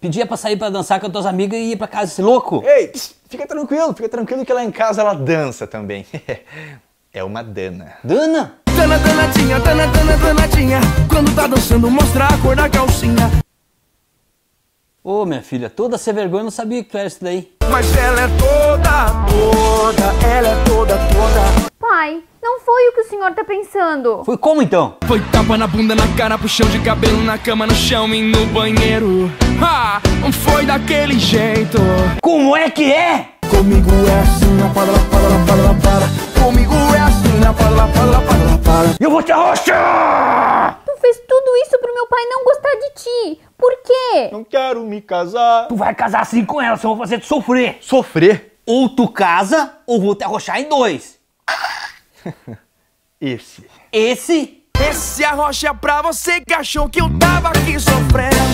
Pedia pra sair pra dançar com as tuas amigas e ir pra casa esse louco. Ei, fica tranquilo, fica tranquilo que lá em casa ela dança também. é uma dana. Dana? Dana, danadinha, dana, dana, danadinha. Quando tá dançando, mostra a cor da calcinha. Ô, minha filha, toda sem vergonha, eu não sabia que tu era isso daí. Mas ela é toda, toda, ela é toda, toda. Pai, não foi o que o senhor tá pensando. Foi como então? Foi tapa na bunda, na cara, puxão de cabelo, na cama, no chão e no banheiro. Ha! Não foi daquele jeito. Como é que é? Comigo é assim, na para, para, para, para. Comigo é assim, na para, para, para, para. Eu vou te arrochar! Tu fez tudo isso pro meu pai não gostar de ti. Por quê? Não quero me casar. Tu vai casar assim com ela, eu vou fazer tu sofrer. Sofrer? Ou tu casa, ou vou te arrochar em dois. Esse. Esse Esse arrocha pra você que achou que eu tava aqui sofrendo.